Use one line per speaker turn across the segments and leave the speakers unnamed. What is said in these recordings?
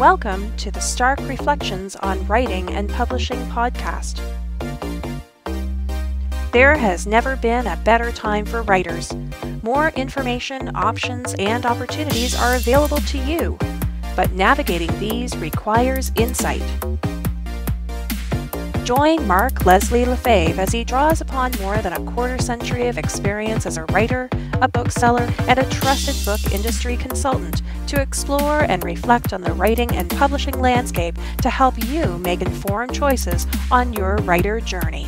Welcome to the Stark Reflections on Writing and Publishing podcast. There has never been a better time for writers. More information, options, and opportunities are available to you, but navigating these requires insight. Join Mark Leslie Lefebvre as he draws upon more than a quarter century of experience as a writer, a bookseller, and a trusted book industry consultant to explore and reflect on the writing and publishing landscape to help you make informed choices on your writer journey.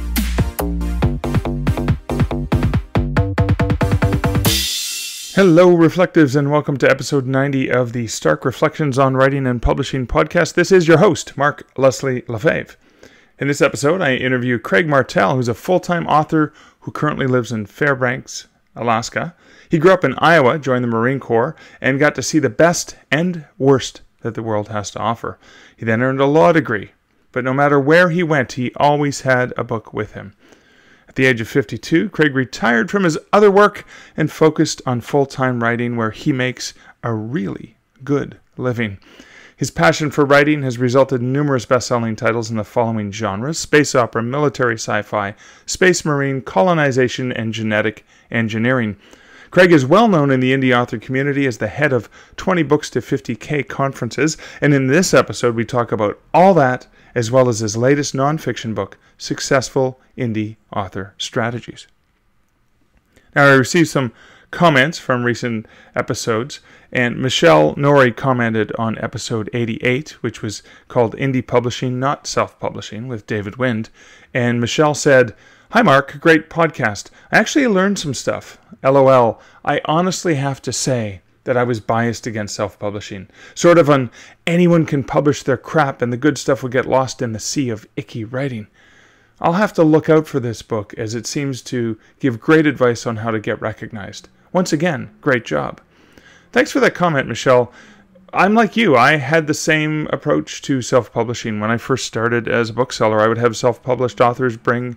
Hello, Reflectives, and welcome to episode 90 of the Stark Reflections on Writing and Publishing podcast. This is your host, Mark Leslie Lefebvre. In this episode, I interview Craig Martelle, who's a full time author who currently lives in Fairbanks, Alaska. He grew up in Iowa, joined the Marine Corps, and got to see the best and worst that the world has to offer. He then earned a law degree, but no matter where he went, he always had a book with him. At the age of 52, Craig retired from his other work and focused on full time writing, where he makes a really good living. His passion for writing has resulted in numerous best selling titles in the following genres space opera, military sci fi, space marine, colonization, and genetic engineering. Craig is well known in the indie author community as the head of 20 Books to 50K conferences, and in this episode, we talk about all that as well as his latest nonfiction book, Successful Indie Author Strategies. Now, I received some comments from recent episodes, and Michelle Norry commented on episode 88, which was called Indie Publishing, Not Self Publishing, with David Wind. And Michelle said, Hi, Mark, great podcast. I actually learned some stuff. LOL. I honestly have to say that I was biased against self publishing. Sort of on anyone can publish their crap and the good stuff will get lost in the sea of icky writing. I'll have to look out for this book as it seems to give great advice on how to get recognized. Once again, great job. Thanks for that comment, Michelle. I'm like you. I had the same approach to self publishing. When I first started as a bookseller, I would have self published authors bring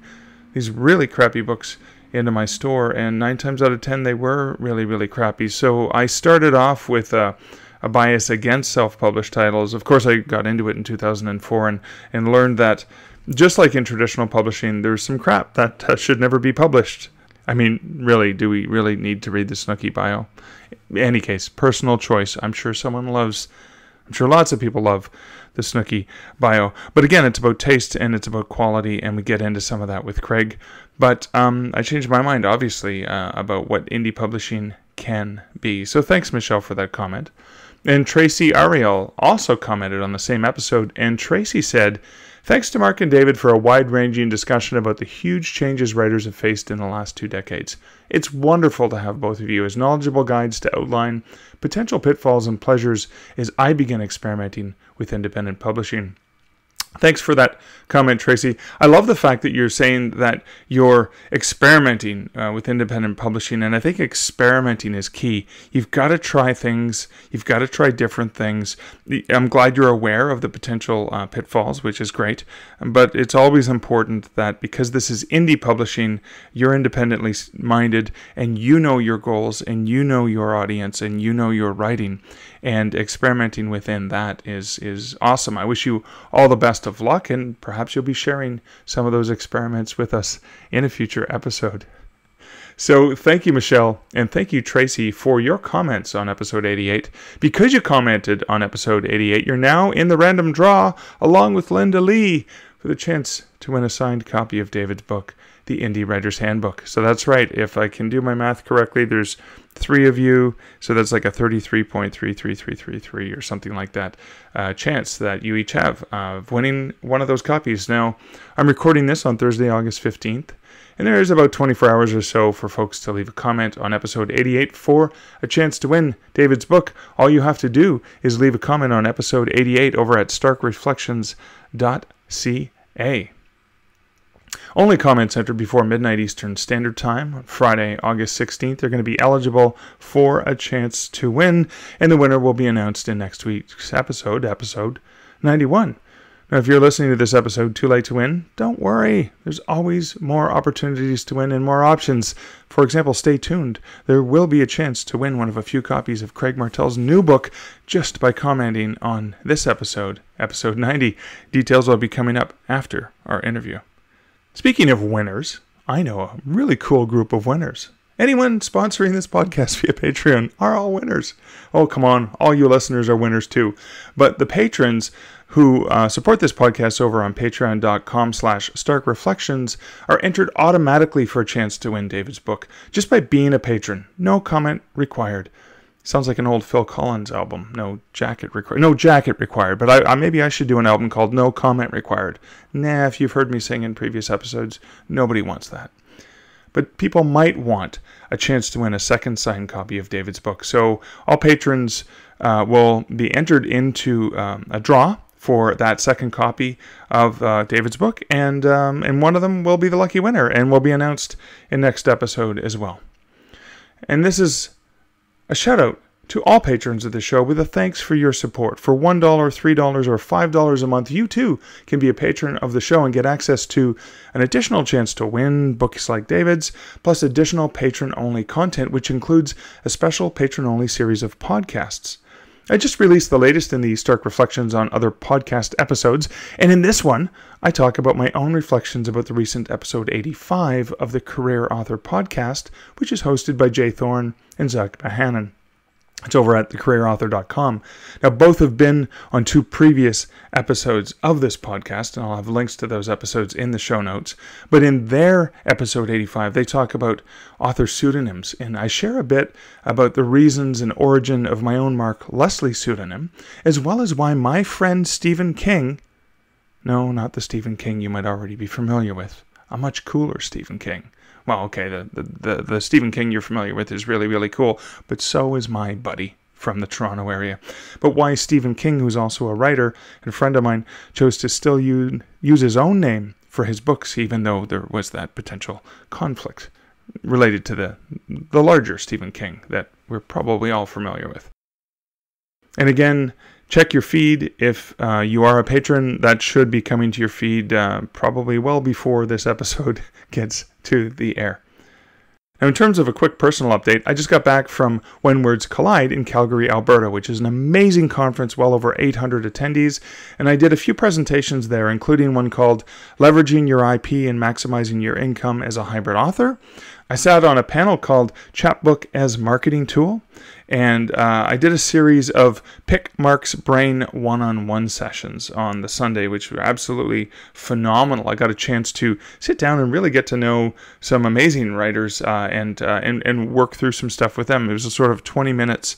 these really crappy books into my store, and nine times out of ten, they were really, really crappy. So I started off with a, a bias against self published titles. Of course, I got into it in 2004 and, and learned that just like in traditional publishing, there's some crap that uh, should never be published. I mean, really, do we really need to read the Snooki bio? In any case, personal choice. I'm sure someone loves, I'm sure lots of people love the Snooki bio. But again, it's about taste and it's about quality, and we get into some of that with Craig. But um, I changed my mind, obviously, uh, about what indie publishing can be. So thanks, Michelle, for that comment. And Tracy Arial also commented on the same episode, and Tracy said, Thanks to Mark and David for a wide ranging discussion about the huge changes writers have faced in the last two decades. It's wonderful to have both of you as knowledgeable guides to outline potential pitfalls and pleasures as I begin experimenting with independent publishing. Thanks for that comment, Tracy. I love the fact that you're saying that you're experimenting uh, with independent publishing, and I think experimenting is key. You've got to try things, you've got to try different things. I'm glad you're aware of the potential uh, pitfalls, which is great, but it's always important that because this is indie publishing, you're independently minded and you know your goals and you know your audience and you know your writing and experimenting within that is is awesome. I wish you all the best of luck, and perhaps you'll be sharing some of those experiments with us in a future episode. So, thank you, Michelle, and thank you, Tracy, for your comments on episode 88. Because you commented on episode 88, you're now in the random draw along with Linda Lee for the chance to win a signed copy of David's book, The Indie Writer's Handbook. So, that's right. If I can do my math correctly, there's three of you, so that's like a 33.33333 or something like that uh, chance that you each have of winning one of those copies. Now, I'm recording this on Thursday, August 15th, and there is about 24 hours or so for folks to leave a comment on episode 88 for a chance to win David's book. All you have to do is leave a comment on episode 88 over at starkreflections.ca. Only comments entered before midnight Eastern Standard Time on Friday, August 16th are going to be eligible for a chance to win, and the winner will be announced in next week's episode, episode 91. Now, if you're listening to this episode too late to win, don't worry. There's always more opportunities to win and more options. For example, stay tuned. There will be a chance to win one of a few copies of Craig Martelle's new book just by commenting on this episode, episode 90. Details will be coming up after our interview. Speaking of winners, I know a really cool group of winners. Anyone sponsoring this podcast via Patreon are all winners. Oh, come on. All you listeners are winners too. But the patrons who uh, support this podcast over on patreon.com slash stark reflections are entered automatically for a chance to win david's book just by being a patron no comment required sounds like an old phil collins album. No jacket required no jacket required but I, I, maybe i should do an album called no comment required. Nah if you've heard me sing in previous episodes nobody wants that. But people might want a chance to win a second signed copy of david's book. So all patrons uh, will be entered into um, a draw for that second copy of uh, David's book, and um, and one of them will be the lucky winner, and will be announced in next episode as well. And this is a shout out to all patrons of the show with a thanks for your support. For $1, $3, or $5 a month, you too can be a patron of the show and get access to an additional chance to win books like David's, plus additional patron only content, which includes a special patron only series of podcasts. I just released the latest in the Stark Reflections on other podcast episodes, and in this one, I talk about my own reflections about the recent episode 85 of the Career Author Podcast, which is hosted by J. Thorn and Zach Bohannon. It's over at thecareerauthor.com. Now, both have been on two previous episodes of this podcast, and I'll have links to those episodes in the show notes. But in their episode 85, they talk about author pseudonyms, and I share a bit about the reasons and origin of my own Mark Leslie pseudonym, as well as why my friend Stephen King no, not the Stephen King you might already be familiar with, a much cooler Stephen King well, okay, the, the, the, the Stephen King you're familiar with is really, really cool, but so is my buddy from the Toronto area. But why Stephen King, who's also a writer and a friend of mine, chose to still use, use his own name for his books, even though there was that potential conflict related to the, the larger Stephen King that we're probably all familiar with. And again, check your feed. If uh, you are a patron, that should be coming to your feed uh, probably well before this episode gets to the air. Now, in terms of a quick personal update, I just got back from When Words Collide in Calgary, Alberta, which is an amazing conference, well over 800 attendees, and I did a few presentations there, including one called Leveraging Your IP and Maximizing Your Income as a Hybrid Author. I sat on a panel called Chapbook as Marketing Tool, and uh, I did a series of Pick Mark's Brain one on one sessions on the Sunday, which were absolutely phenomenal. I got a chance to sit down and really get to know some amazing writers uh, and, uh, and, and work through some stuff with them. It was a sort of 20 minutes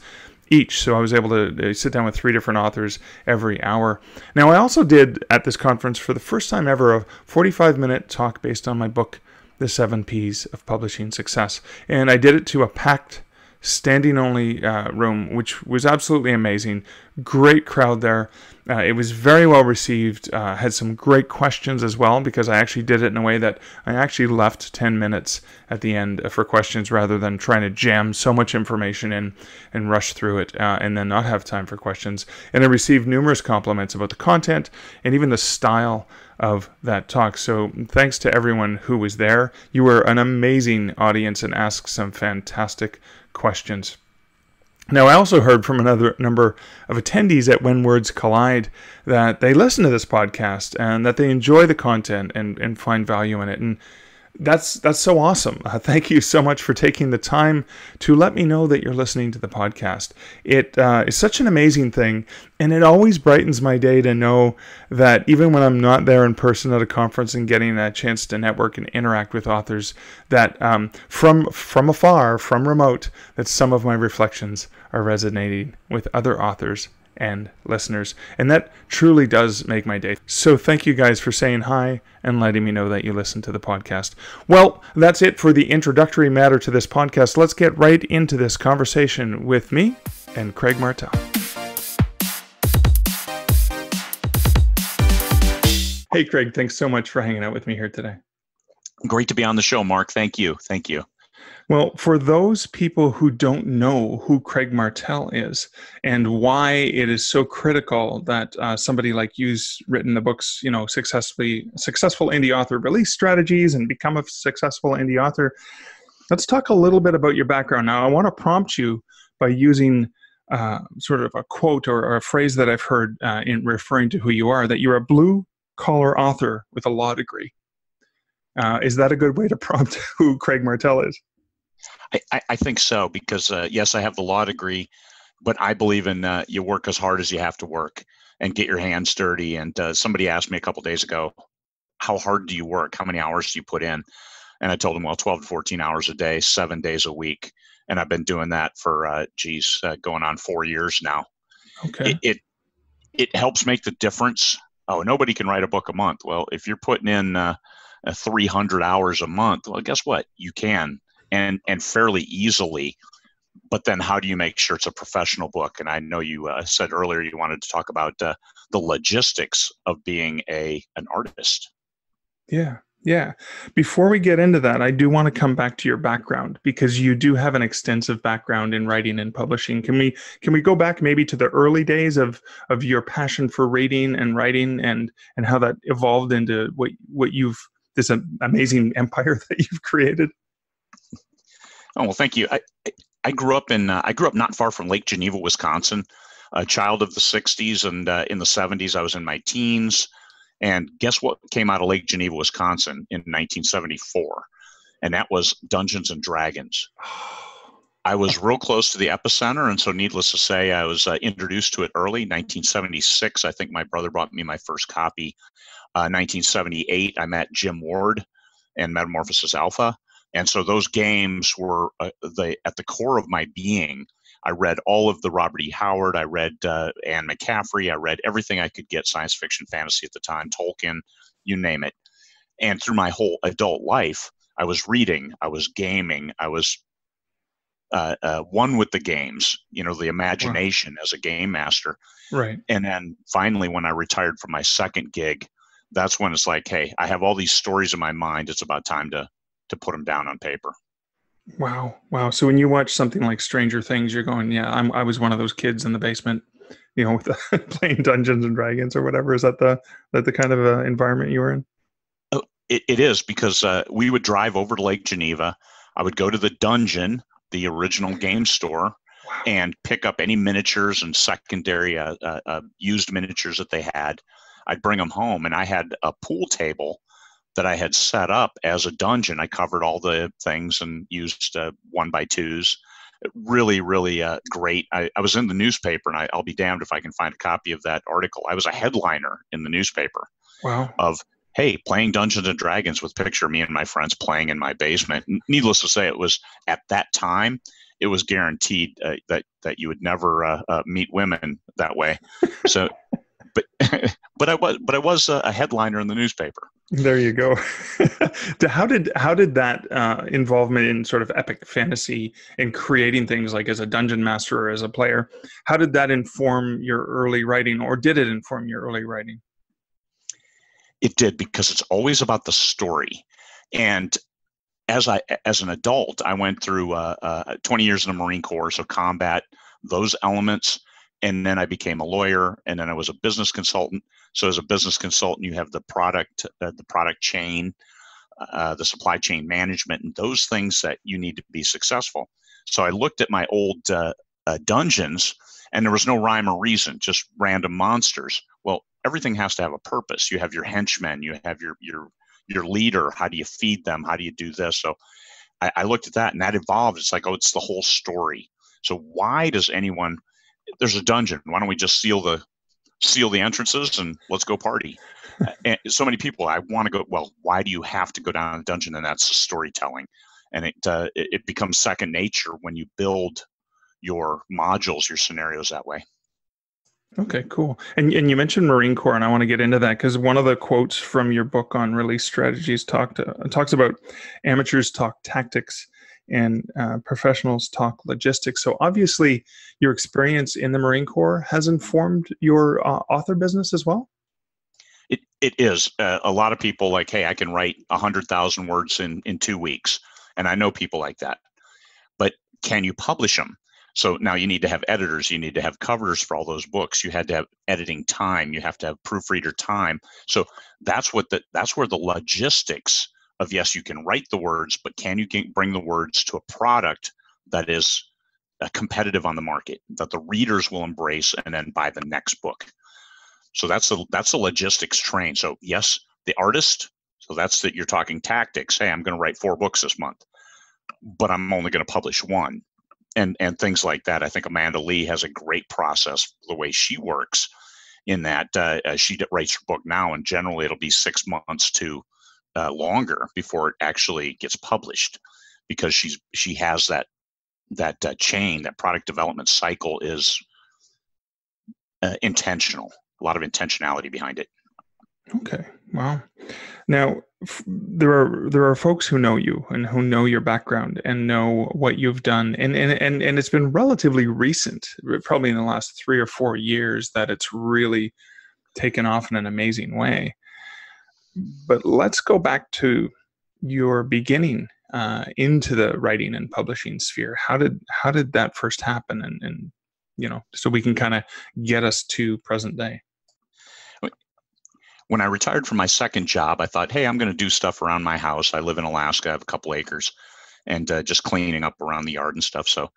each. So I was able to sit down with three different authors every hour. Now, I also did at this conference for the first time ever a 45 minute talk based on my book, The Seven P's of Publishing Success. And I did it to a packed standing only uh, room, which was absolutely amazing. Great crowd there. Uh, it was very well received. Uh, had some great questions as well because I actually did it in a way that I actually left 10 minutes at the end for questions rather than trying to jam so much information in and rush through it uh, and then not have time for questions. And I received numerous compliments about the content and even the style of that talk. So thanks to everyone who was there. You were an amazing audience and asked some fantastic questions. Now, I also heard from another number of attendees at When Words Collide that they listen to this podcast and that they enjoy the content and, and find value in it. And that's that's so awesome. Uh, thank you so much for taking the time to let me know that you're listening to the podcast. It uh, is such an amazing thing, and it always brightens my day to know that even when I'm not there in person at a conference and getting a chance to network and interact with authors, that um, from from afar, from remote, that some of my reflections are resonating with other authors and listeners. And that truly does make my day. So thank you guys for saying hi and letting me know that you listen to the podcast. Well, that's it for the introductory matter to this podcast. Let's get right into this conversation with me and Craig Martelle. Hey, Craig, thanks so much for hanging out with me here today.
Great to be on the show, Mark. Thank you. Thank you.
Well, for those people who don't know who Craig Martelle is and why it is so critical that uh, somebody like you's written the books, you know, successfully successful indie author release strategies and become a successful indie author. Let's talk a little bit about your background. Now, I want to prompt you by using uh, sort of a quote or, or, a phrase that I've heard uh, in referring to who you are that you're a blue collar author with a law degree. Uh, is that a good way to prompt who Craig Martelle is?
I, I think so because uh, yes, I have the law degree, but I believe in uh, you work as hard as you have to work and get your hands dirty. And uh, somebody asked me a couple days ago, "How hard do you work? How many hours do you put in?" And I told them, "Well, 12 to 14 hours a day, seven days a week." And I've been doing that for, uh, geez, uh, going on four years now.
Okay.
It, it, it helps make the difference. Oh, nobody can write a book a month. Well, if you're putting in uh, 300 hours a month, well, guess what? You can and and fairly easily but then how do you make sure it's a professional book? And i know you uh, said earlier you wanted to talk about uh, the logistics of being a an artist.
Yeah yeah. Before we get into that i do want to come back to your background because you do have an extensive background in writing and publishing. Can we can we go back maybe to the early days of of your passion for reading and writing and and how that evolved into what what you've this amazing empire that you've created
Oh well, thank you. I I grew up in uh, I grew up not far from Lake Geneva, Wisconsin. A child of the '60s, and uh, in the '70s, I was in my teens. And guess what came out of Lake Geneva, Wisconsin, in 1974? And that was Dungeons and Dragons. I was real close to the epicenter, and so needless to say, I was uh, introduced to it early. 1976, I think my brother brought me my first copy. Uh, 1978, I met Jim Ward and Metamorphosis Alpha and so those games were uh, the at the core of my being. I read all of the Robert E. Howard. I read uh, Anne McCaffrey. I read everything I could get science fiction, fantasy at the time, Tolkien, you name it. And through my whole adult life, I was reading, I was gaming, I was uh, uh, one with the games, you know, the imagination wow. as a game master.
Right.
And then finally, when I retired from my second gig, that's when it's like, hey, I have all these stories in my mind. It's about time to to put them down on paper.
Wow, wow! So when you watch something like Stranger Things, you're going, "Yeah, I'm, I was one of those kids in the basement, you know, with the, playing Dungeons and Dragons or whatever." Is that the that the kind of uh, environment you were in?
Oh, it, it is because uh, we would drive over to Lake Geneva. I would go to the dungeon, the original game store, wow. and pick up any miniatures and secondary uh, uh, uh, used miniatures that they had. I'd bring them home, and I had a pool table that I had set up as a dungeon. I covered all the things and used uh, one by twos. Really, really uh, great. I, I, was in the newspaper, and I, will be damned if I can find a copy of that article. I was a headliner in the newspaper.
Wow.
Of hey, playing Dungeons and Dragons with picture me and my friends playing in my basement. Needless to say, it was at that time it was guaranteed uh, that that you would never uh, uh, meet women that way. So, but but I was but I was a headliner in the newspaper.
There you go. how did how did that uh, involvement in sort of epic fantasy and creating things like as a dungeon master or as a player? How did that inform your early writing, or did it inform your early writing?
It did because it's always about the story, and as I as an adult, I went through uh, uh, 20 years in the Marine Corps, so combat those elements and then I became a lawyer, and then I was a business consultant. So as a business consultant, you have the product, uh, the product chain, uh, the supply chain management, and those things that you need to be successful. So I looked at my old uh, uh dungeons, and there was no rhyme or reason, just random monsters. Well, everything has to have a purpose. You have your henchmen, you have your your your leader. How do you feed them? How do you do this? So I, I looked at that, and that evolved. It's like, oh, it's the whole story. So why does anyone there's a dungeon. Why don't we just seal the seal the entrances and let's go party? and so many people, I want to go. Well, why do you have to go down a dungeon? And that's storytelling, and it uh, it becomes second nature when you build your modules, your scenarios that way.
Okay, cool. And and you mentioned Marine Corps, and I want to get into that because one of the quotes from your book on release strategies talked uh, talks about amateurs talk tactics and uh, professionals talk logistics. So obviously, your experience in the Marine Corps has informed your uh, author business as well.
It it is. Uh, a lot of people like, hey, I can write hundred thousand words in in two weeks, and I know people like that. But can you publish them? So now you need to have editors, you need to have covers for all those books. You had to have editing time, you have to have proofreader time. So that's what the that's where the logistics of yes, you can write the words, but can you bring the words to a product that is uh, competitive on the market that the readers will embrace and then buy the next book. So that's the that's the logistics train. So yes, the artist. So that's that you're talking tactics. Hey, I'm going to write four books this month, but I'm only going to publish one, and and things like that. I think Amanda Lee has a great process the way she works. In that uh, she writes her book now, and generally it'll be six months to uh, longer before it actually gets published, because she's she has that that uh, chain, that product development cycle is uh, intentional. A lot of intentionality behind it.
Okay. Wow. Now f- there are there are folks who know you and who know your background and know what you've done, and and and and it's been relatively recent, probably in the last three or four years, that it's really taken off in an amazing way. But let's go back to your beginning uh, into the writing and publishing sphere. How did how did that first happen? And, and you know, so we can kind of get us to present day.
When I retired from my second job, I thought, hey, I'm going to do stuff around my house. I live in Alaska. I have a couple acres, and uh, just cleaning up around the yard and stuff. So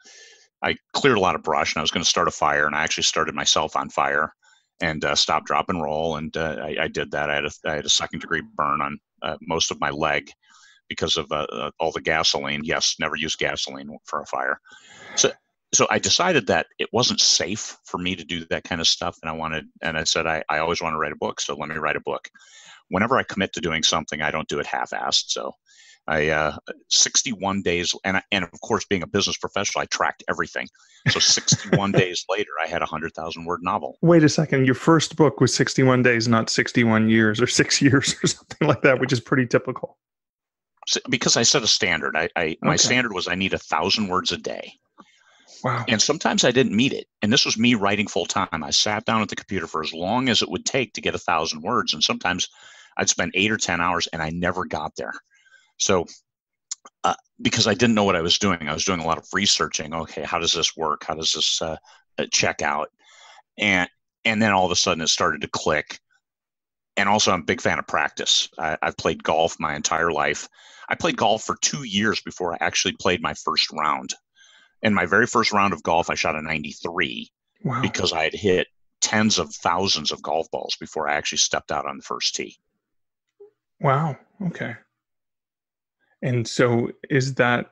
I cleared a lot of brush, and I was going to start a fire, and I actually started myself on fire and uh, stop, drop, and roll. And uh, I, I, did that. I had a, I had a second degree burn on uh, most of my leg because of uh, uh, all the gasoline. Yes, never use gasoline for a fire. So, so I decided that it wasn't safe for me to do that kind of stuff, and I wanted, and I said I, I always want to write a book, so let me write a book. Whenever I commit to doing something, I don't do it half-assed. So, I uh, 61 days, and I, and of course, being a business professional, I tracked everything. So 61 days later, I had a hundred thousand word novel.
Wait a second, your first book was 61 days, not 61 years or six years or something like that, which is pretty typical
because I set a standard. I, I my standard was I need a thousand words a day.
Wow.
And sometimes I didn't meet it. And this was me writing full time. I sat down at the computer for as long as it would take to get a thousand words. And sometimes I'd spend eight or 10 hours and I never got there. So, uh, because I didn't know what I was doing, I was doing a lot of researching. Okay, how does this work? How does this uh, uh check out? And and then all of a sudden it started to click and also I'm a big fan of practice. I, have played golf my entire life. I played golf for two years before I actually played my first round. In my very first round of golf, I shot a 93 wow. because I had hit tens of thousands of golf balls before I actually stepped out on the first tee.
Wow. Okay. And so is that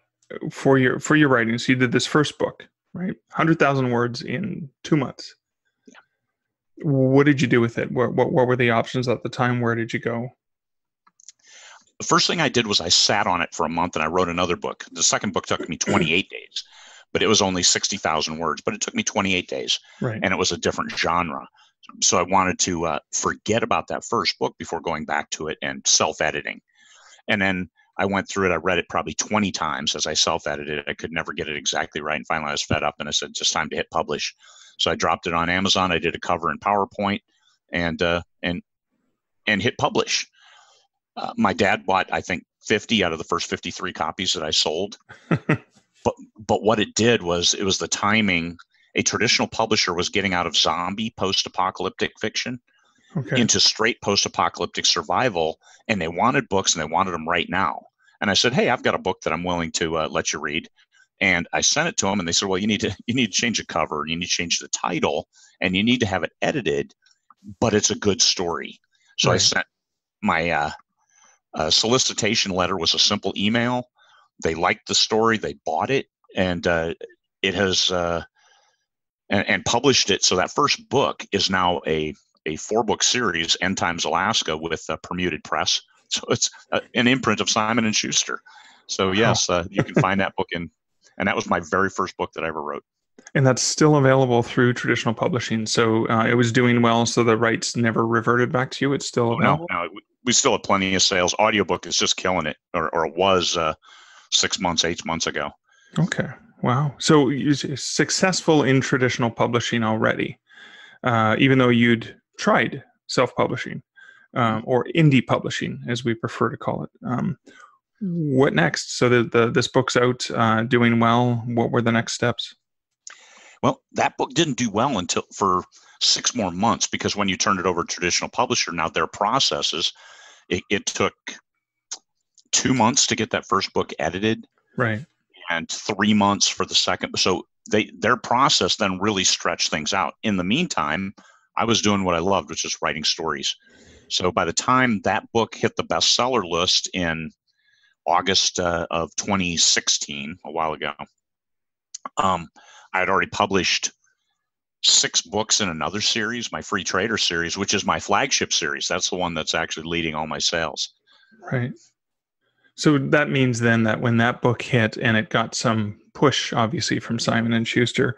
for your for your writing? So you did this first book, right? Hundred thousand words in two months Yeah. what did you do with it? What, what, what were the options at the time? Where did you go?
The first thing I did was I sat on it for a month and I wrote another book. The second book took me 28 days, but it was only 60,000 words, but it took me 28 days
right.
and it was a different genre. So I wanted to uh, forget about that first book before going back to it and self editing. And then I went through it. I read it probably 20 times as I self edited. I could never get it exactly right. And finally, I was fed up and I said, just time to hit publish. So I dropped it on Amazon. I did a cover in PowerPoint and uh, and and hit publish. Uh, my dad bought, I think, 50 out of the first 53 copies that I sold. but but what it did was it was the timing. A traditional publisher was getting out of zombie post-apocalyptic fiction okay. into straight post-apocalyptic survival, and they wanted books and they wanted them right now. And I said, "Hey, I've got a book that I'm willing to uh, let you read." and I sent it to them, and they said, "Well, you need to you need to change the cover, and you need to change the title, and you need to have it edited, but it's a good story." So right. I sent my uh, uh, solicitation letter was a simple email. They liked the story, they bought it, and uh, it has uh, and, and, published it. So that first book is now a a four book series, End Times Alaska, with Permuted Press. So it's uh, an imprint of Simon and Schuster. So yes, uh, you can find that book in and that was my very first book that I ever wrote.
And that's still available through traditional publishing. So uh, it was doing well. So the rights never reverted back to you. It's still available.
No, no, we still have plenty of sales. Audiobook is just killing it, or, or was uh, six months, eight months ago.
Okay. Wow. So you're successful in traditional publishing already, uh, even though you'd tried self publishing um, or indie publishing, as we prefer to call it. Um, what next? So the, the this book's out, uh, doing well. What were the next steps?
Well, that book didn't do well until for six more months because when you turned it over to traditional publisher, now their processes, it, it took two months to get that first book edited,
right,
and three months for the second. So they their process then really stretched things out. In the meantime, I was doing what I loved, which is writing stories. So by the time that book hit the bestseller list in August uh, of 2016, a while ago, um, I had already published six books in another series, my Free Trader series, which is my flagship series. That's the one that's actually leading all my sales.
Right. So that means then that when that book hit and it got some push, obviously from Simon and Schuster,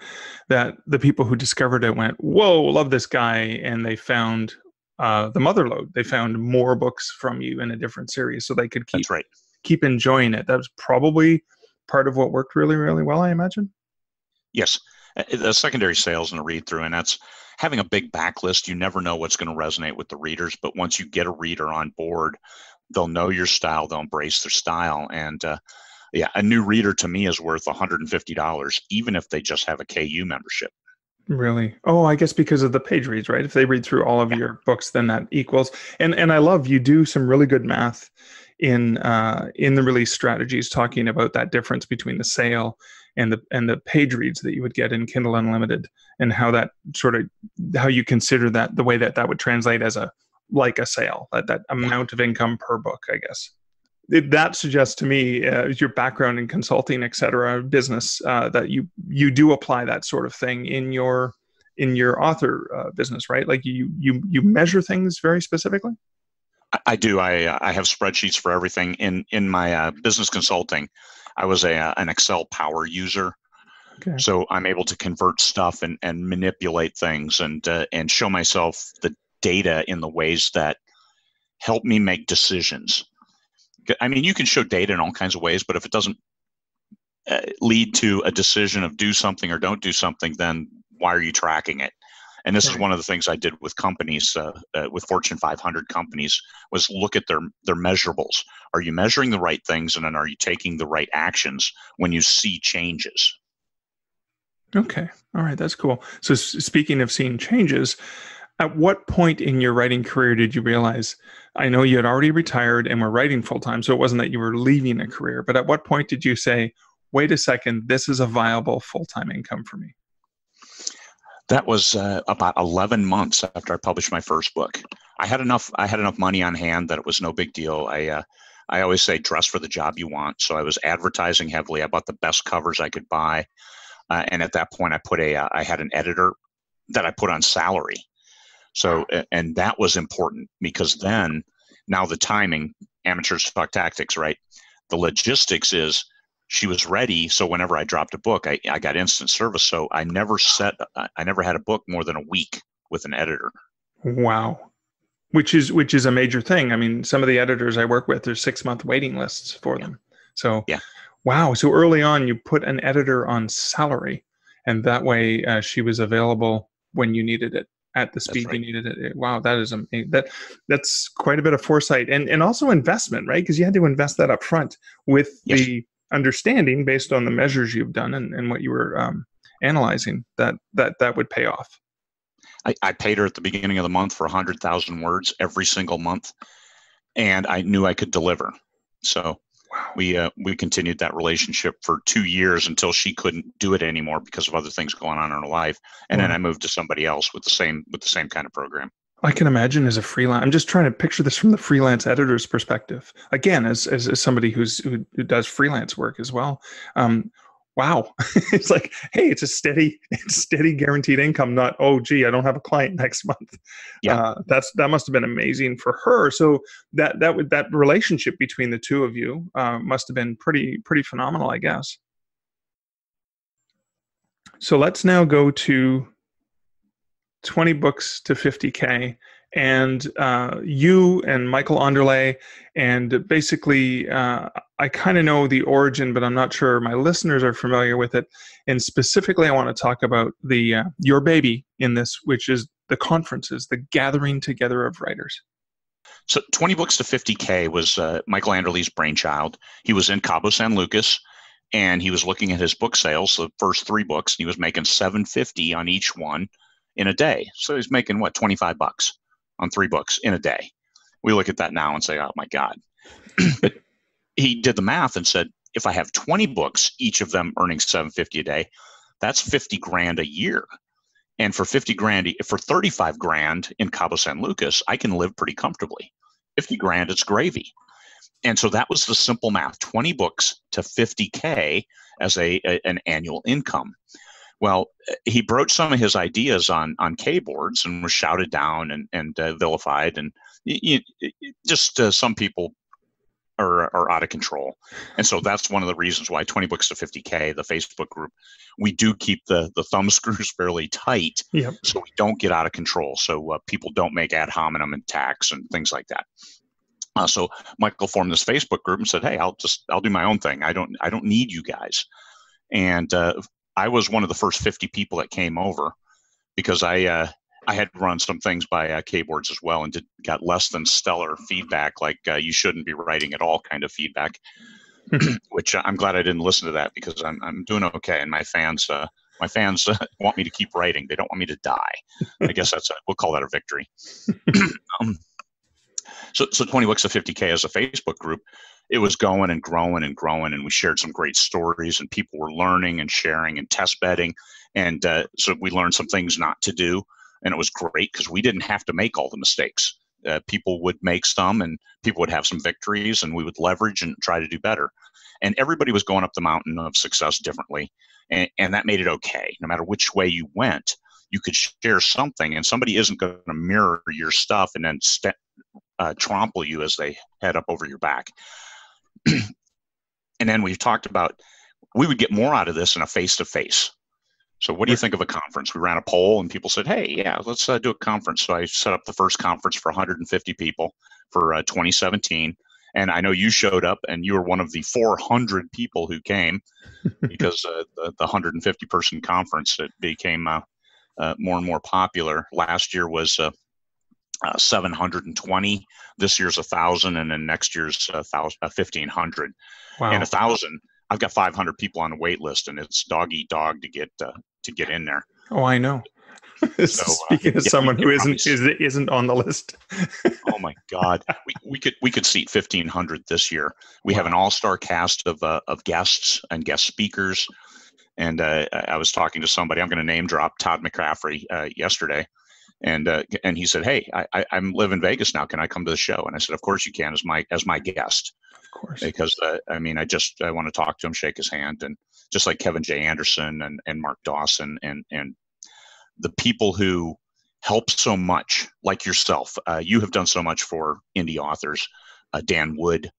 that the people who discovered it went, "Whoa, love this guy!" and they found uh, the Motherlode. They found more books from you in a different series, so they could keep
right.
keep enjoying it. That was probably part of what worked really, really well. I imagine.
Yes, the secondary sales and a read through, and that's having a big backlist. You never know what's going to resonate with the readers, but once you get a reader on board they'll know your style they'll embrace their style and uh, yeah a new reader to me is worth $150 even if they just have a ku membership
really oh i guess because of the page reads right if they read through all of yeah. your books then that equals and and i love you do some really good math in uh, in the release strategies talking about that difference between the sale and the and the page reads that you would get in Kindle Unlimited and how that sort of how you consider that the way that that would translate as a like a sale, that, that amount of income per book, I guess. It, that suggests to me uh, your background in consulting, et cetera, business, uh, that you you do apply that sort of thing in your in your author uh, business, right? Like you you you measure things very specifically.
I do. I I have spreadsheets for everything in in my uh, business consulting. I was a uh, an Excel power user, okay. so I'm able to convert stuff and and manipulate things and uh, and show myself the data in the ways that help me make decisions. I mean, you can show data in all kinds of ways, but if it doesn't uh, lead to a decision of do something or don't do something, then why are you tracking it? And this is one of the things I did with companies, uh, uh, with Fortune 500 companies, was look at their their measurables. Are you measuring the right things, and then are you taking the right actions when you see changes?
Okay, all right, that's cool. So, speaking of seeing changes, at what point in your writing career did you realize i know you had already retired and were writing full time so it wasn't that you were leaving a career but at what point did you say wait a second this is a viable full time income for me
that was uh, about 11 months after i published my first book. I had enough i had enough money on hand that it was no big deal. I uh, i always say dress for the job you want. So i was advertising heavily. I bought the best covers i could buy uh, and at that point i put a uh, I had an editor that i put on salary so, and that was important because then now the timing, amateurs talk tactics, right? The logistics is she was ready. So whenever I dropped a book, I, I got instant service. So I never set, I never had a book more than a week with an editor.
Wow. Which is, which is a major thing. I mean, some of the editors I work with, there's six month waiting lists for yeah. them. So,
yeah.
Wow. So early on, you put an editor on salary and that way uh, she was available when you needed it at the speed right. you needed it. Wow, that is amazing. That that's quite a bit of foresight and and also investment, right? Because you had to invest that up front with yes. the understanding based on the measures you've done and, and what you were um, analyzing that that that would pay off.
I, I paid her at the beginning of the month for a hundred thousand words every single month, and I knew I could deliver. So. We uh, we continued that relationship for two years until she couldn't do it anymore because of other things going on in her life, and wow. then I moved to somebody else with the same with the same kind of program.
I can imagine as a freelance. I'm just trying to picture this from the freelance editor's perspective. Again, as as, as somebody who's who, who, does freelance work as well. Um, wow. It's like hey it's a steady it's steady guaranteed income not oh gee i don't have a client next month. Yeah. Uh, that's that must have been amazing for her. So that that would that relationship between the two of you uh, must have been pretty pretty phenomenal i guess. So let's now go to 20 books to 50k and uh, you and Michael Anderle, and basically, uh, I kind of know the origin, but I'm not sure my listeners are familiar with it. And specifically, I want to talk about the uh, your baby in this, which is the conferences, the gathering together of writers.
So 20 books to 50K was uh, Michael Anderle's brainchild. He was in Cabo San Lucas and he was looking at his book sales, the first three books, and he was making 750 on each one in a day. So he's making what, 25 bucks on three books in a day. We look at that now and say, oh my God. he did the math and said, if I have 20 books, each of them earning 750 a day, that's 50 grand a year. And for 50 grand, for 35 grand in Cabo San Lucas, I can live pretty comfortably. 50 grand, it's gravy. And so that was the simple math 20 books to 50K as a, a an annual income. Well, he broached some of his ideas on on K boards and was shouted down and and uh, vilified, and you, you, just uh, some people are, are out of control. And so that's one of the reasons why 20 books to 50K, the Facebook group, we do keep the, the thumb screws fairly tight
yep.
so we don't get out of control. So uh, people don't make ad hominem attacks and things like that. Uh, so Michael formed this Facebook group and said, "Hey, I'll just I'll do my own thing. I don't I don't need you guys." And uh, I was one of the first 50 people that came over because I uh, I had run some things by uh, K-boards as well and did, got less than stellar feedback, like uh, you shouldn't be writing at all kind of feedback, which I'm glad I didn't listen to that because I'm, I'm doing okay. And my fans, uh, my fans uh, want me to keep writing. They don't want me to die. I guess that's a, we'll call that a victory. um, so, so 20 bucks of 50K as a Facebook group, it was going and growing and growing. And we shared some great stories and people were learning and sharing and test betting. And uh, so we learned some things not to do and it was great because we didn't have to make all the mistakes. Uh, people would make some, and people would have some victories, and we would leverage and try to do better. And everybody was going up the mountain of success differently, and, and that made it okay. No matter which way you went, you could share something, and somebody isn't going to mirror your stuff and then st- uh, trample you as they head up over your back. and then we've talked about we would get more out of this in a face to face so, what do you think of a conference? We ran a poll, and people said, "Hey, yeah, let's uh, do a conference." So I set up the first conference for 150 people for uh, 2017, and I know you showed up, and you were one of the 400 people who came because uh, the, the 150 person conference it became uh, uh, more and more popular. Last year was uh, 720. This year's a thousand, and then next year's a 1500. Wow. And a thousand I've got 500 people on the wait list, and it's dog eat dog to get uh, to get in there.
Oh, I know. so, Speaking uh, of yeah, someone who isn't is, isn't on the list.
oh my God, we, we could we could seat 1,500 this year. We wow. have an all star cast of uh, of guests and guest speakers. And uh, I was talking to somebody. I'm going to name drop Todd McCaffrey uh, yesterday, and uh, and he said, "Hey, I, I, am live in Vegas now. Can I come to the show?" And I said, "Of course you can, as my as my guest."
Of course.
Because uh, I mean, I just I want to talk to him, shake his hand, and just like Kevin J. Anderson and, and Mark Dawson and and the people who help so much, like yourself. Uh, you have done so much for indie authors, uh, Dan Wood,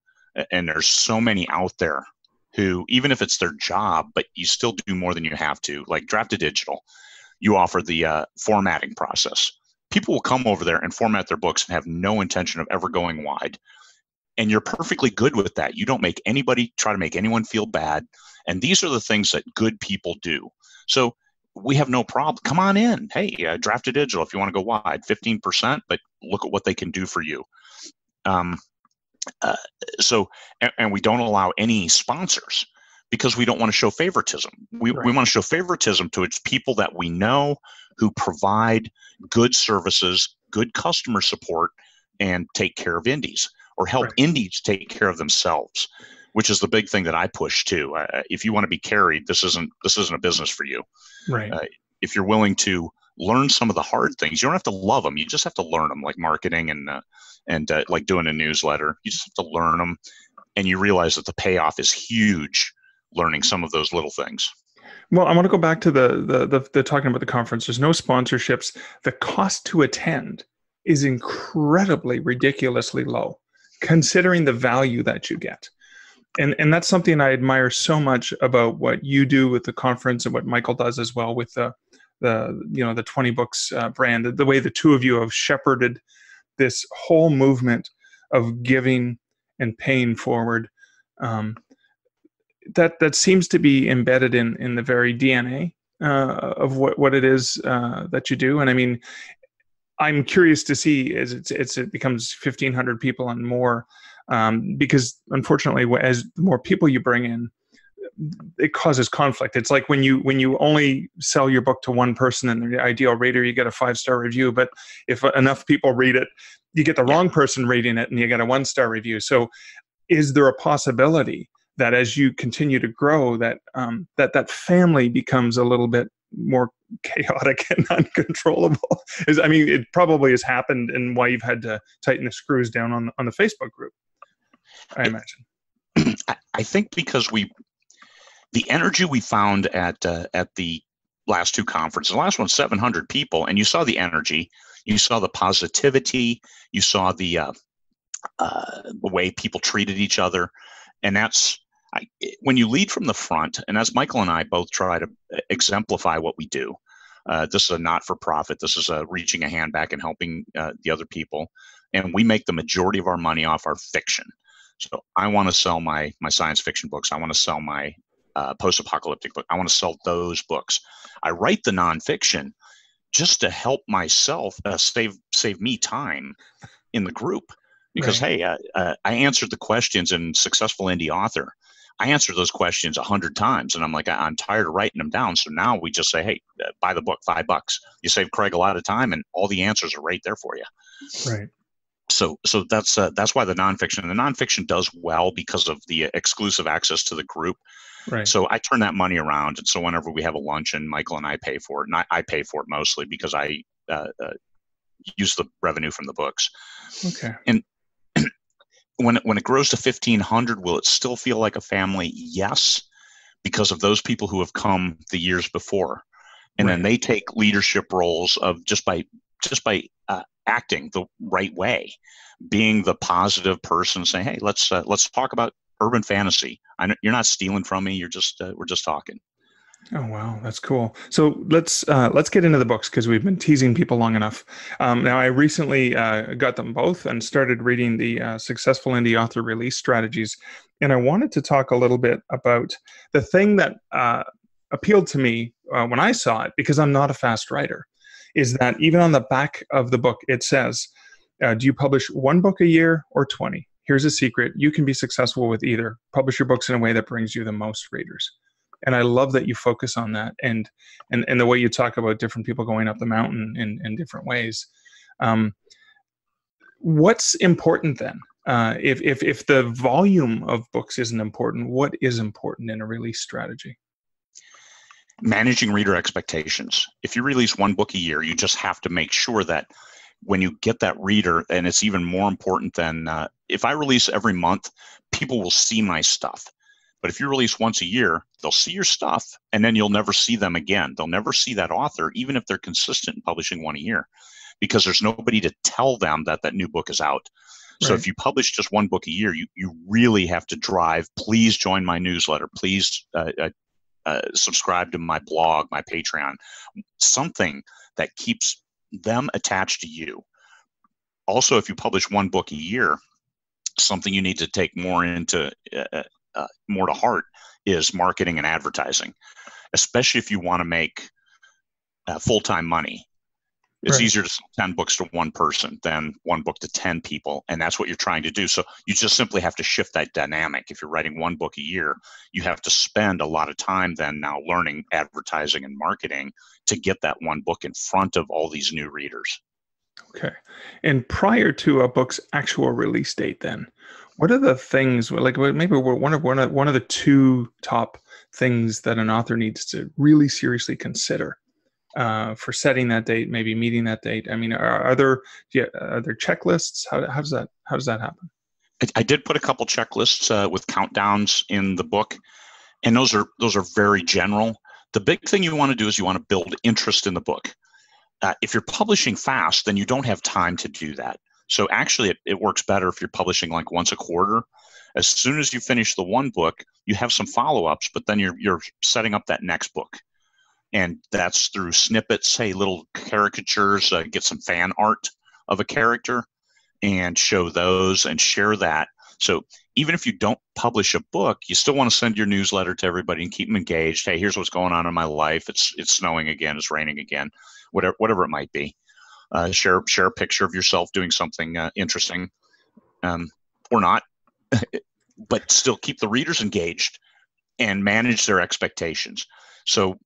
and there's so many out there who, even if it's their job, but you still do more than you have to. Like Drafted Digital, you offer the uh, formatting process. People will come over there and format their books and have no intention of ever going wide and you're perfectly good with that. You don't make anybody try to make anyone feel bad. And these are the things that good people do. So we have no problem. Come on in. Hey, uh, a Digital, if you want to go wide, 15%, but look at what they can do for you. Um, uh, so, and, and, we don't allow any sponsors because we don't want to show favoritism. We, right. we want to show favoritism to its people that we know who provide good services, good customer support, and take care of indies or help right. indies take care of themselves which is the big thing that i push too uh, if you want to be carried this isn't this isn't a business for you
right uh,
if you're willing to learn some of the hard things you don't have to love them you just have to learn them like marketing and uh, and uh, like doing a newsletter you just have to learn them and you realize that the payoff is huge learning some of those little things
well, I want to go back to the, the the the, talking about the conference. There's no sponsorships. The cost to attend is incredibly ridiculously low considering the value that you get. And, and that's something I admire so much about what you do with the conference and what Michael does as well with the, the you know the 20 books uh, brand the way the two of you have shepherded this whole movement of giving and paying forward um, that that seems to be embedded in in the very DNA uh, of what what it is uh, that you do. And I mean, I'm curious to see as it's, it's it becomes 1,500 people and more, um, because unfortunately, as the more people you bring in, it causes conflict. It's like when you when you only sell your book to one person and the ideal reader, you get a five star review. But if enough people read it, you get the wrong person reading it and you get a one star review. So, is there a possibility that as you continue to grow, that um, that that family becomes a little bit more chaotic and uncontrollable? Is I mean, it probably has happened, and why you've had to tighten the screws down on on the Facebook group. I imagine.
I think because we the energy we found at uh, at the last two conferences, the last one 700 people, and you saw the energy, you saw the positivity, you saw the uh, uh, the way people treated each other, and that's I, when you lead from the front. And as Michael and I both try to uh, exemplify what we do. Uh, this is a not-for-profit. This is a reaching a hand back and helping uh, the other people, and we make the majority of our money off our fiction. So I want to sell my my science fiction books. I want to sell my uh, post-apocalyptic book. I want to sell those books. I write the nonfiction just to help myself uh, save save me time in the group because right. hey, uh, uh, I answered the questions in successful indie author. I answered those questions a hundred times, and I'm like, I- am tired of writing them down. So now we just say, hey, uh, buy the book, five bucks. You save Craig a lot of time, and all the answers are right there for you.
Right
so so that's uh, that's why the nonfiction the nonfiction does well because of the exclusive access to the group Right. So I turn that money around, and so whenever we have a luncheon, Michael and I pay for it, and I, I pay for it mostly because I uh, uh, use the revenue from the books.
Okay.
And when it, when it grows to fifteen hundred, will it still feel like a family? Yes, because of those people who have come the years before, and right. then they take leadership roles of just by just by uh, acting the right way, being the positive person, saying, "Hey, let's uh, let's talk about urban fantasy. I know, you're not stealing from me. You're just uh, we're just talking.
Oh wow, that's cool. So let's uh, let's get into the books because we've been teasing people long enough. Um, now I recently uh, got them both and started reading the uh, successful indie author release strategies, and I wanted to talk a little bit about the thing that uh, appealed to me uh, when I saw it because I'm not a fast writer. Is that even on the back of the book it says, uh, "Do you publish one book a year or 20?" here's a secret you can be successful with either publish your books in a way that brings you the most readers and i love that you focus on that and and, and the way you talk about different people going up the mountain in, in different ways. Um, what's important then? Uh, if, if if the volume of books isn't important what is important in a release strategy?
Managing reader expectations. If you release one book a year you just have to make sure that when you get that reader, and it's even more important than uh, if I release every month, people will see my stuff. But if you release once a year, they'll see your stuff and then you'll never see them again. They'll never see that author, even if they're consistent in publishing one a year, because there's nobody to tell them that that new book is out. So right. if you publish just one book a year, you, you really have to drive. Please join my newsletter. Please uh, uh, uh, subscribe to my blog, my Patreon, something that keeps them attached to you. Also, if you publish one book a year, something you need to take more into uh, uh, more to heart is marketing and advertising, especially if you want to make uh, full time money. It's right. easier to sell 10 books to one person than one book to 10 people. And that's what you're trying to do. So you just simply have to shift that dynamic. If you're writing one book a year, you have to spend a lot of time then now learning advertising and marketing to get that one book in front of all these new readers.
Okay. And prior to a book's actual release date, then, what are the things like maybe one of one of one of the two top things that an author needs to really seriously consider uh, for setting that date, maybe meeting that date? I mean, are, are there yeah, are there checklists? How, how does that how does that happen?
I, I did put a couple checklists uh, with countdowns in the book, and those are those are very general. The big thing you want to do is you want to build interest in the book. Uh, if you're publishing fast, then you don't have time to do that. So actually, it, it works better if you're publishing like once a quarter. As soon as you finish the one book, you have some follow-ups, but then you're you're setting up that next book. And that's through snippets hey little caricatures uh, get some fan art of a character and show those and share that. So even if you don't publish a book you still want to send your newsletter to everybody and keep them engaged. Hey here's what's going on in my life. It's it's snowing again. It's raining again. Whatever whatever it might be uh, share share a picture of yourself doing something uh, interesting, um, or not, but still keep the readers engaged and manage their expectations. So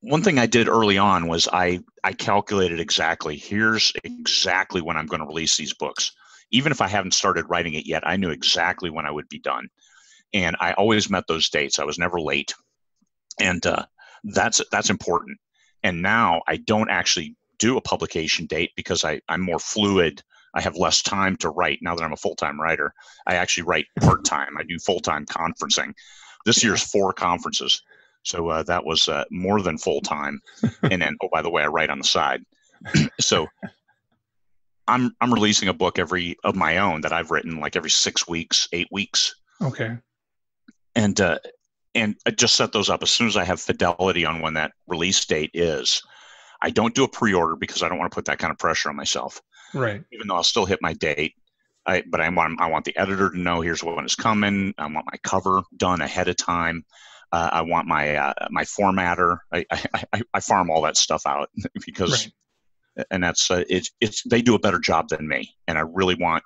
one thing I did early on was I I calculated exactly here's exactly when I'm going to release these books. Even if I haven't started writing it yet, I knew exactly when I would be done, and I always met those dates. I was never late, and uh, that's that's important. And now I don't actually do a publication date because I, I'm more fluid. I have less time to write now that I'm a full time writer. I actually write part time. I do full time conferencing. This year's four conferences. So uh, that was uh, more than full time. and then, oh, by the way, I write on the side. so I'm I'm releasing a book every of my own that I've written like every six weeks, eight weeks.
Okay.
And uh, and I just set those up as soon as I have fidelity on when that release date is. I don't do a pre-order because I don't want to put that kind of pressure on myself.
Right.
Even though I'll still hit my date, I, but I want I want the editor to know here's when it's coming. I want my cover done ahead of time. Uh, I want my uh, my formatter. I, I, I farm all that stuff out because, right. and that's uh, it's it's they do a better job than me. And I really want,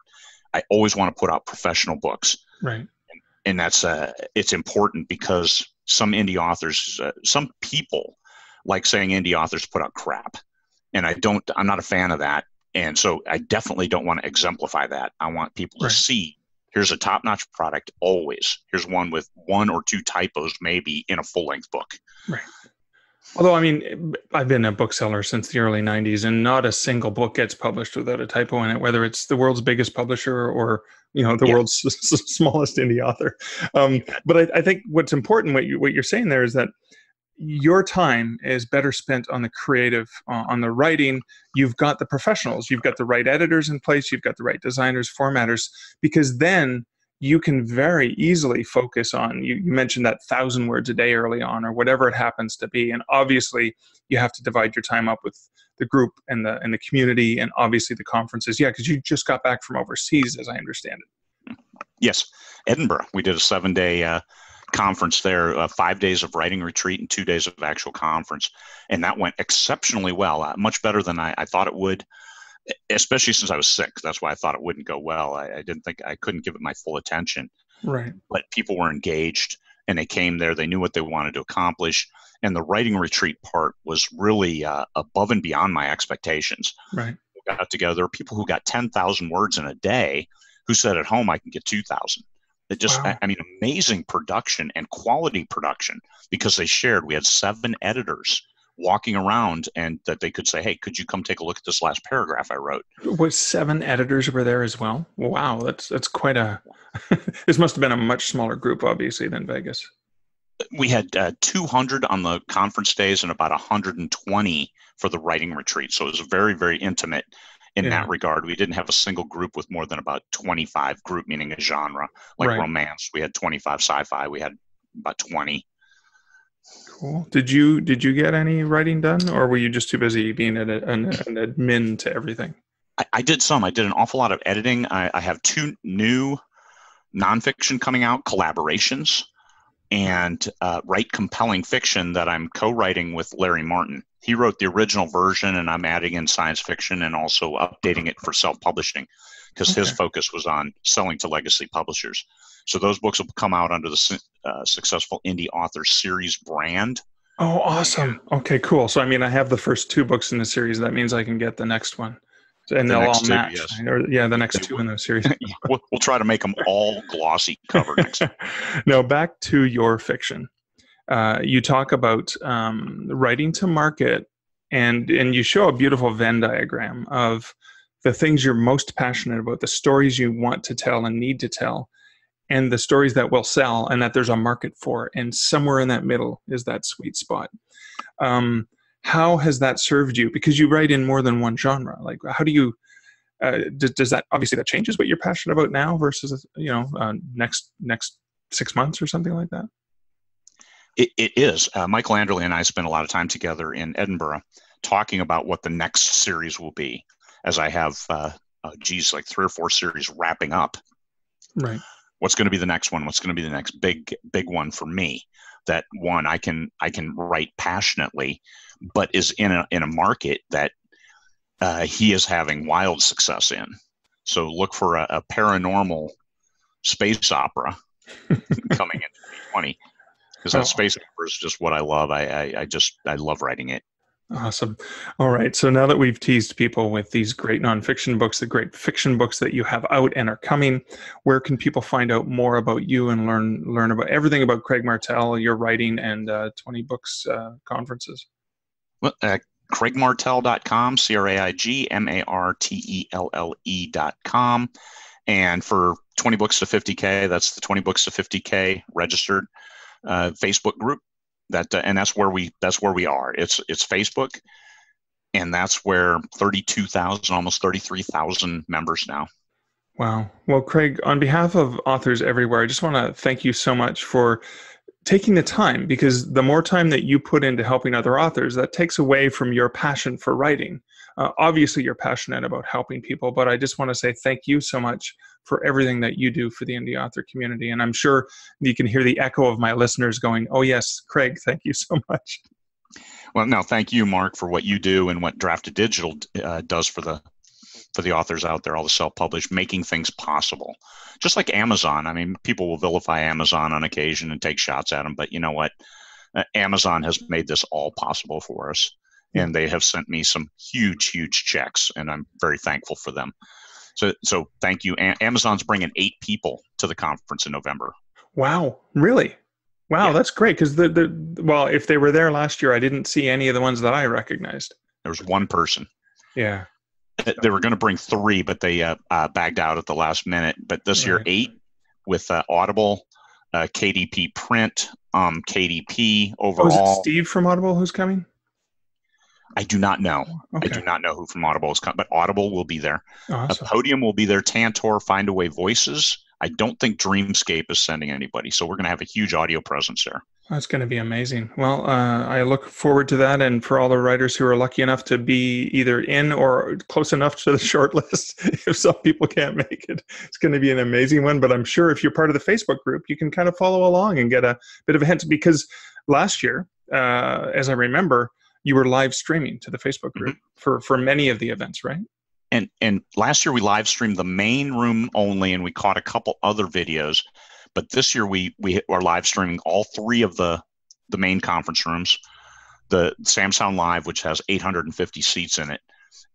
I always want to put out professional books.
Right.
And, and that's uh, it's important because some indie authors, uh, some people, like saying indie authors put out crap, and I don't. I'm not a fan of that. And so I definitely don't want to exemplify that. I want people right. to see here's a top notch product always. Here's one with one or two typos, maybe in a full length book.
Right. Although, I mean, I've been a bookseller since the early 90s, and not a single book gets published without a typo in it, whether it's the world's biggest publisher or you know the yeah. world's smallest indie author. Um, but I, I, think what's important, what you what you're saying there, is that your time is better spent on the creative uh, on the writing. You've got the professionals. You've got the right editors in place. You've got the right designers formatters because then you can very easily focus on you, you mentioned that thousand words a day early on or whatever it happens to be and obviously you have to divide your time up with the group and the and the community and obviously the conferences. Yeah because you just got back from overseas as i understand it.
Yes. Edinburgh. We did a seven day uh, conference there, uh, five days of writing retreat and two days of actual conference. And that went exceptionally well, uh, much better than I, I, thought it would, especially since I was sick. That's why I thought it wouldn't go well. I, I, didn't think I couldn't give it my full attention.
Right.
But people were engaged and they came there. They knew what they wanted to accomplish. And the writing retreat part was really uh, above and beyond my expectations.
Right.
We got together people who got 10,000 words in a day who said at home, I can get 2,000 that just wow. I, mean amazing production and quality production because they shared. We had seven editors walking around and that they could say hey could you come take a look at this last paragraph i wrote?
Was seven editors were there as well? Wow that's that's quite a this must have been a much smaller group obviously than vegas.
We had uh, 200 on the conference days and about 120 for the writing retreat. So it was very very intimate in yeah. that regard. We didn't have a single group with more than about 25 group, meaning a genre like right. romance. We had 25 sci-fi. We had about 20.
Cool. Did you did you get any writing done, or were you just too busy being an, an, an admin to everything?
I, I, did some. I did an awful lot of editing. I, I have two new nonfiction coming out collaborations and uh, write compelling fiction that I'm co-writing with Larry Martin he wrote the original version and i'm adding in science fiction and also updating it for self-publishing because okay. his focus was on selling to legacy publishers. So those books will come out under the uh, successful indie author series brand.
Oh awesome. Okay cool. So i mean i have the first two books in the series. That means i can get the next one. And the they'll all two, match. yes. or, yeah the next two in the series.
We'll, we'll try to make them all glossy cover next
now back to your fiction uh, you talk about um, writing to market, and and you show a beautiful Venn diagram of the things you're most passionate about, the stories you want to tell and need to tell, and the stories that will sell, and that there's a market for. And somewhere in that middle is that sweet spot. Um, how has that served you? Because you write in more than one genre. Like, how do you? Uh, does, does that obviously that changes what you're passionate about now versus you know uh, next next six months or something like that?
It, it is. Uh, Michael Anderle and I spent a lot of time together in Edinburgh talking about what the next series will be, as I have, uh, uh, geez, like three or four series wrapping up.
Right.
What's going to be the next one? What's going to be the next big, big one for me? That one I can I can write passionately, but is in a in a market that uh, he is having wild success in. So look for a, a paranormal space opera coming in 2020 because that oh. space opera is just what I love. I, I, I just I love writing it.
Awesome. All right. So now that we've teased people with these great nonfiction books, the great fiction books that you have out and are coming, where can people find out more about you and learn learn about everything about Craig Martelle, your writing, and uh, 20 books uh, conferences?
Well, uh, CraigMartelle.com, C R A I G M A R T E L L E.com. And for 20 books to 50K, that's the 20 books to 50K registered uh, Facebook group. That uh, and that's where we that's where we are. It's it's Facebook, and that's where 32,000, almost 33,000 members now.
Wow. Well, Craig, on behalf of authors everywhere, I just want to thank you so much for taking the time because the more time that you put into helping other authors, that takes away from your passion for writing. Uh, obviously, you're passionate about helping people, but I just want to say thank you so much for everything that you do for the indie author community. And I'm sure you can hear the echo of my listeners going, Oh, yes, Craig, thank you so much.
Well, no, thank you, Mark, for what you do and what Draft2Digital uh, does for the for the authors out there, all the self-published, making things possible. Just like Amazon. I mean, people will vilify Amazon on occasion and take shots at them, but you know what? Uh, Amazon has made this all possible for us, and they have sent me some huge, huge checks, and I'm very thankful for them. So, so thank you. A- Amazon's bringing eight people to the conference in November.
Wow, really? Wow, yeah. that's great. Because the, the well, if they were there last year, I didn't see any of the ones that I recognized.
There was one person.
Yeah.
They were going to bring three, but they uh, uh, bagged out at the last minute. But this right. year, eight with uh, Audible, uh, KDP Print, um, KDP overall. Oh,
is it Steve from Audible who's coming?
I do not know. Okay. I do not know who from Audible is coming, but Audible will be there.
Awesome.
A podium will be there. Tantor, Findaway Voices. I don't think Dreamscape is sending anybody, so we're going to have a huge audio presence there.
That's going to be amazing. Well, uh, I look forward to that, and for all the writers who are lucky enough to be either in or close enough to the short list, if some people can't make it, it's going to be an amazing one. But I'm sure if you're part of the Facebook group, you can kind of follow along and get a bit of a hint because last year, uh, as I remember, you were live streaming to the Facebook group mm-hmm. for for many of the events, right?
And and last year we live streamed the main room only, and we caught a couple other videos. But this year we we are live streaming all three of the the main conference rooms, the Samsung Live, which has 850 seats in it,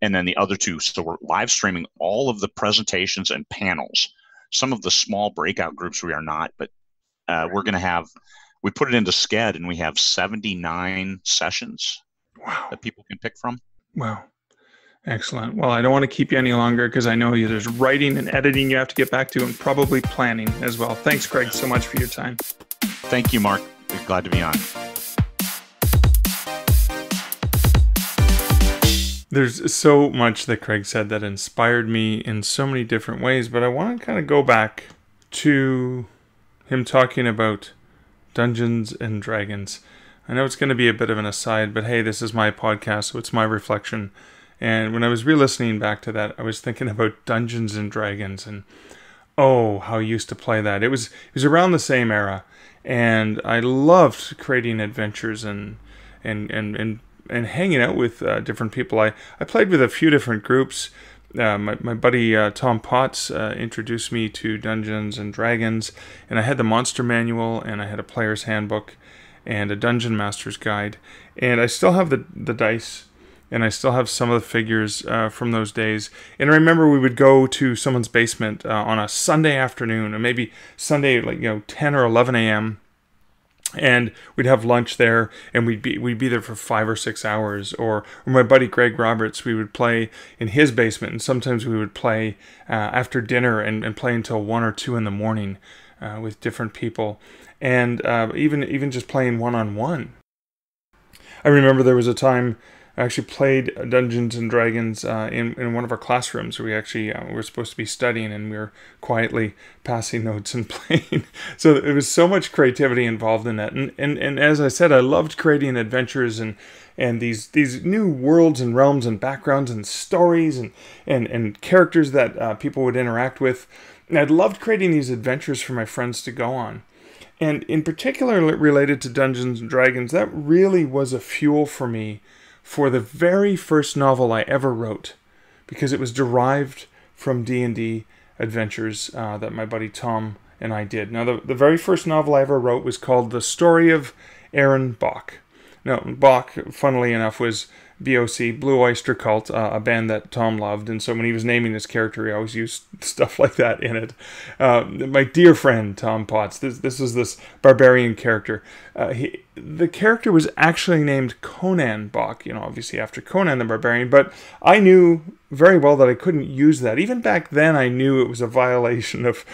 and then the other two. So we're live streaming all of the presentations and panels. Some of the small breakout groups we are not, but uh, we're going to have. We put it into Sched, and we have 79 sessions
wow.
that people can pick from.
Wow. Excellent. Well, I don't want to keep you any longer because I know you, there's writing and editing you have to get back to and probably planning as well. Thanks, Craig, so much for your time.
Thank you, Mark. Glad to be on.
There's so much that Craig said that inspired me in so many different ways, but I want to kind of go back to him talking about Dungeons and Dragons. I know it's going to be a bit of an aside, but hey, this is my podcast, so it's my reflection. And when I was re listening back to that, I was thinking about Dungeons and Dragons and oh, how I used to play that. It was it was around the same era, and I loved creating adventures and and and and, and hanging out with uh, different people. I, I played with a few different groups. Uh, my, my buddy uh, Tom Potts uh, introduced me to Dungeons and Dragons, and I had the Monster Manual and I had a player's handbook and a Dungeon Master's Guide. And I still have the, the dice and I still have some of the figures uh, from those days. And I remember we would go to someone's basement uh, on a Sunday afternoon, or maybe Sunday, like you know, 10 or 11 a.m. And we'd have lunch there, and we'd be we'd be there for five or six hours. Or, or my buddy Greg Roberts, we would play in his basement, and sometimes we would play uh, after dinner and, and play until one or two in the morning uh, with different people and uh, even even just playing one on one. I remember there was a time I actually played Dungeons and Dragons uh, in in one of our classrooms. We actually uh, were supposed to be studying, and we were quietly passing notes and playing. so it was so much creativity involved in that. And and and as I said, I loved creating adventures and and these these new worlds and realms and backgrounds and stories and and and characters that uh, people would interact with. And I'd loved creating these adventures for my friends to go on. And in particular, related to Dungeons and Dragons, that really was a fuel for me for the very first novel I ever wrote, because it was derived from D and D adventures uh, that my buddy Tom and I did. Now, the, the very first novel I ever wrote was called The Story of Aaron Bok. Now, Bok, funnily enough, was BOC, Blue Oyster Cult, uh, a band that Tom loved. And so when he was naming his character, he always used stuff like that in it. Uh, my dear friend, Tom Potts, this, this is this barbarian character. Uh, he, the character was actually named Conan Bok, you know, obviously after Conan the Barbarian, but I knew very well that I couldn't use that. Even back then, I knew it was a violation of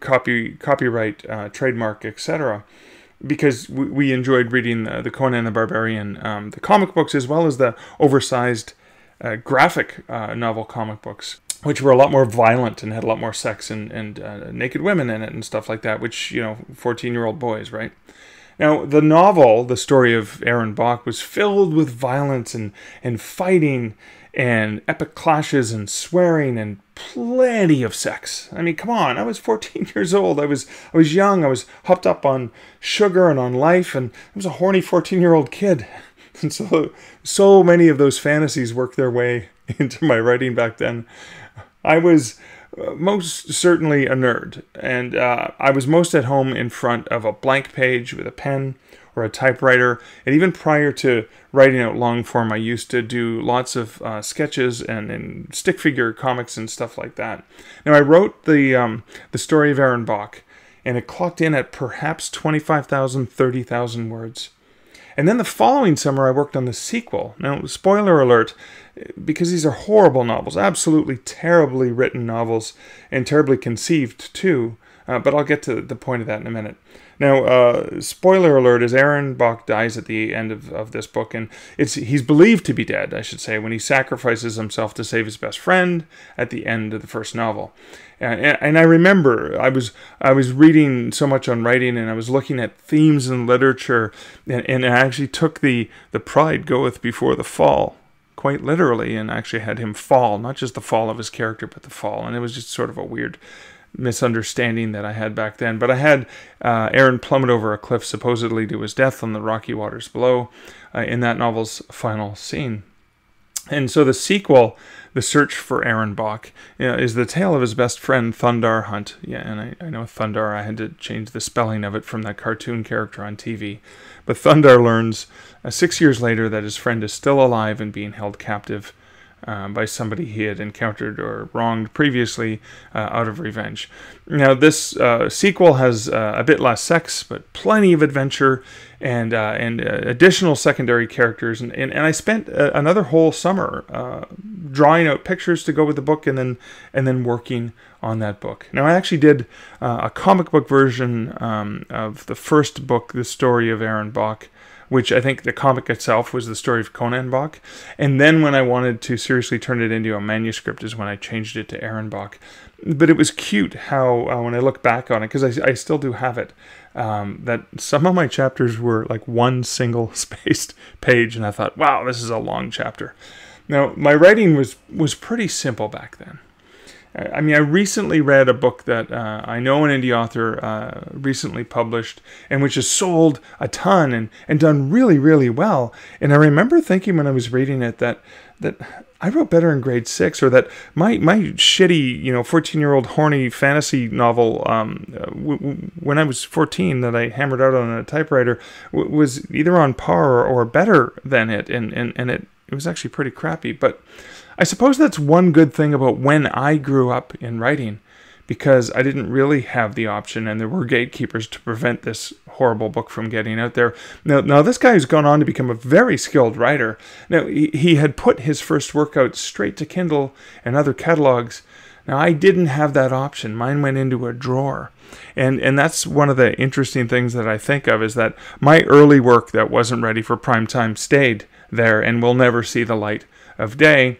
copy, copyright, uh, trademark, etc because we, we enjoyed reading the, the Conan the Barbarian, um, the comic books, as well as the oversized uh, graphic uh, novel comic books, which were a lot more violent and had a lot more sex and, and uh, naked women in it and stuff like that, which, you know, 14 year old boys, right? Now, the novel, the story of Aaron Bok, was filled with violence and, and fighting and epic clashes and swearing and plenty of sex. I mean, come on, I was 14 years old. I was I was young. I was hopped up on sugar and on life and I was a horny 14-year-old kid. And so so many of those fantasies worked their way into my writing back then. I was uh, most certainly a nerd, and uh, I was most at home in front of a blank page with a pen or a typewriter. And even prior to writing out long form, I used to do lots of uh, sketches and, and, stick figure comics and stuff like that. Now I wrote the um, the story of Aaron Bok, and it clocked in at perhaps 25,000, 30,000 words. And then the following summer, I worked on the sequel. Now, spoiler alert, because these are horrible novels, absolutely terribly written novels, and terribly conceived too. Uh, but I'll get to the point of that in a minute. Now, uh, spoiler alert: is Aaron Bok dies at the end of, of this book, and it's he's believed to be dead, I should say, when he sacrifices himself to save his best friend at the end of the first novel. And, and I remember I was I was reading so much on writing, and I was looking at themes in literature, and, and I actually took the the pride goeth before the fall quite literally and actually had him fall, not just the fall of his character, but the fall. And it was just sort of a weird misunderstanding that I had back then. But I had uh, Aaron plummet over a cliff, supposedly to his death on the rocky waters below, uh, in that novel's final scene. And so the sequel, The Search for Aaron Bok, you know, is the tale of his best friend Thundar Hunt. Yeah, and I, I know Thundar, I had to change the spelling of it from that cartoon character on TV. But Thundar learns uh, six years later that his friend is still alive and being held captive um, by somebody he had encountered or wronged previously uh, out of revenge. Now, this uh, sequel has uh, a bit less sex, but plenty of adventure and uh, and uh, additional secondary characters. And, and, and I spent another whole summer drawing out pictures to go with the book, and then and then working on that book. Now, I actually did a comic book version um, of the first book, The Story of Aaron Bok which I think the comic itself was the story of Conan Bok. And then when I wanted to seriously turn it into a manuscript is when I changed it to Aaron Bok. But it was cute how, uh, when I look back on it, because I, I still do have it, um, that some of my chapters were like one single spaced page. And I thought, wow, this is a long chapter. Now, my writing was, was pretty simple back then. I mean, I recently read a book that uh, I know an indie author uh, recently published and which has sold a ton and, and done really, really well. And I remember thinking when I was reading it that that I wrote better in grade six, or that my my shitty, you know, fourteen year old horny fantasy novel um, w- w- when I was fourteen that I hammered out on a typewriter w- was either on par or, or better than it, and and and it it was actually pretty crappy, but. I suppose that's one good thing about when I grew up in writing, because I didn't really have the option, and there were gatekeepers to prevent this horrible book from getting out there. Now, now this guy has gone on to become a very skilled writer. Now, he, he had put his first work out straight to Kindle and other catalogs. Now, I didn't have that option. Mine went into a drawer. And, and that's one of the interesting things that I think of is that my early work that wasn't ready for prime time stayed there and will never see the light of day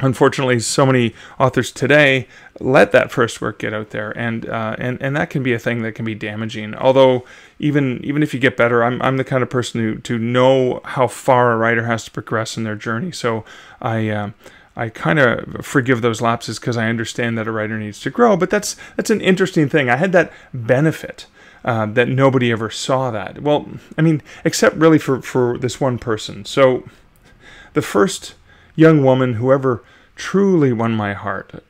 unfortunately, so many authors today let that first work get out there, and uh, and and that can be a thing that can be damaging. Although even even if you get better, I'm I'm the kind of person who to know how far a writer has to progress in their journey. So I. Uh, I kind of forgive those lapses because I understand that a writer needs to grow, but that's that's an interesting thing. I had that benefit uh, that nobody ever saw that. Well, I mean, except really for for this one person. So the first young woman who ever truly won my heart.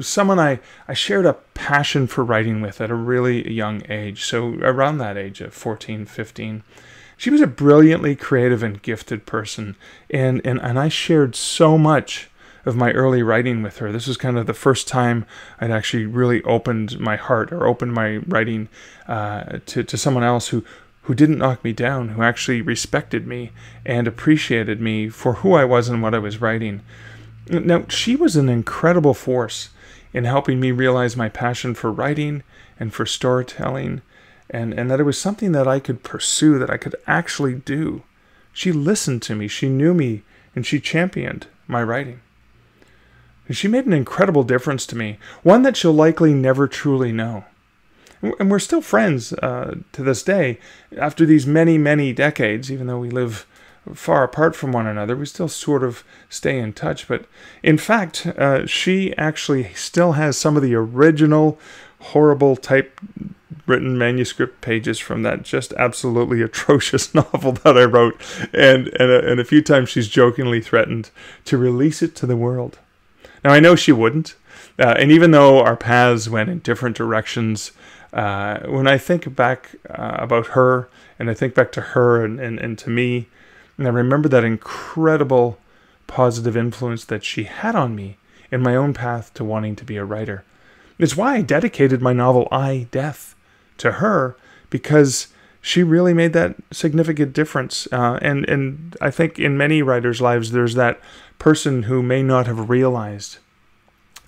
Someone I, I shared a passion for writing with at a really young age. So, around that age of 14, 15. She was a brilliantly creative and gifted person. And, and, and I shared so much of my early writing with her. This was kind of the first time I'd actually really opened my heart or opened my writing uh, to, to someone else who, who didn't knock me down, who actually respected me and appreciated me for who I was and what I was writing. Now, she was an incredible force in helping me realize my passion for writing and for storytelling, and, and that it was something that I could pursue, that I could actually do. She listened to me, she knew me, and she championed my writing. And she made an incredible difference to me, one that she'll likely never truly know. And we're still friends uh, to this day after these many, many decades, even though we live far apart from one another. We still sort of stay in touch. But in fact, uh, she actually still has some of the original horrible type written manuscript pages from that just absolutely atrocious novel that I wrote. And, and, a, and a few times she's jokingly threatened to release it to the world. Now, I know she wouldn't. Uh, and even though our paths went in different directions, uh, when I think back uh, about her and I think back to her and, and, and to me, and I remember that incredible positive influence that she had on me in my own path to wanting to be a writer. It's why I dedicated my novel I, Death to her because she really made that significant difference. Uh, and, and I think in many writers' lives, there's that person who may not have realized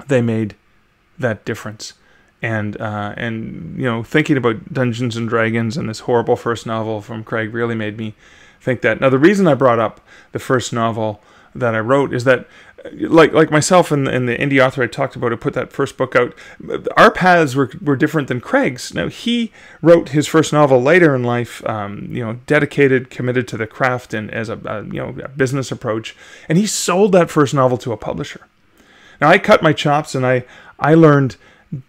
they made that difference. And uh, and you know, thinking about Dungeons and Dragons and this horrible first novel from Craig really made me think that. Now, the reason I brought up the first novel that I wrote is that, like like myself and, and the indie author I talked about who put that first book out, our paths were, were different than Craig's. Now, he wrote his first novel later in life, um, you know, dedicated, committed to the craft and as a, a you know a business approach, and he sold that first novel to a publisher. Now, I cut my chops and I I learned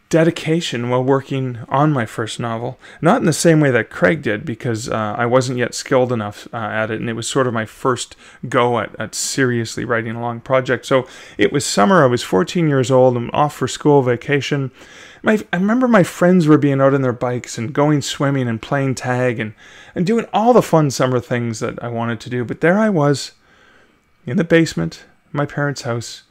dedication while working on my first novel. Not in the same way that Craig did, because uh, I wasn't yet skilled enough uh, at it, and it was sort of my first go at, at seriously writing a long project. So it was summer, I was 14 years old, I'm off for school vacation. My, I remember my friends were being out on their bikes and going swimming and playing tag and, and doing all the fun summer things that I wanted to do. But there I was in the basement, my parents' house,